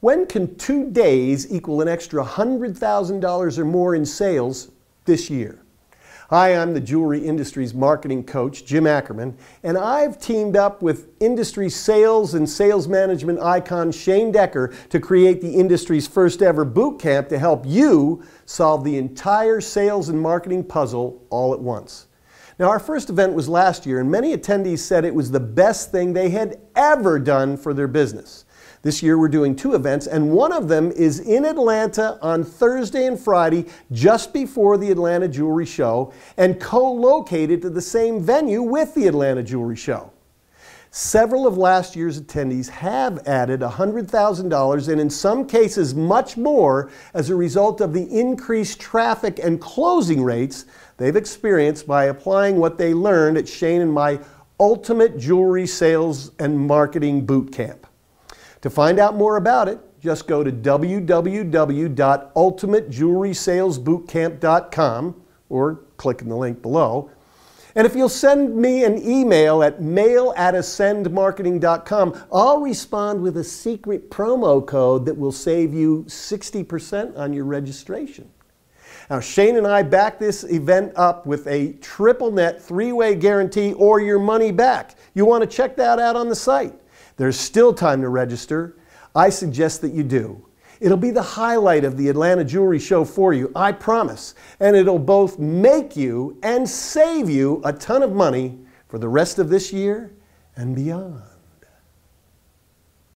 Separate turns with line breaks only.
When can two days equal an extra $100,000 or more in sales this year? Hi, I'm the jewelry industry's marketing coach, Jim Ackerman, and I've teamed up with industry sales and sales management icon Shane Decker to create the industry's first ever boot camp to help you solve the entire sales and marketing puzzle all at once. Now, our first event was last year, and many attendees said it was the best thing they had ever done for their business. This year we're doing two events, and one of them is in Atlanta on Thursday and Friday, just before the Atlanta Jewelry Show, and co located to the same venue with the Atlanta Jewelry Show. Several of last year's attendees have added $100,000 and in some cases much more as a result of the increased traffic and closing rates they've experienced by applying what they learned at Shane and my Ultimate Jewelry Sales and Marketing Boot Camp. To find out more about it, just go to www.ultimatejewelrysalesbootcamp.com or click in the link below. And if you'll send me an email at mail at ascendmarketing.com, I'll respond with a secret promo code that will save you 60% on your registration. Now, Shane and I back this event up with a triple net three way guarantee or your money back. You want to check that out on the site. There's still time to register. I suggest that you do. It'll be the highlight of the Atlanta Jewelry Show for you, I promise. And it'll both make you and save you a ton of money for the rest of this year and beyond.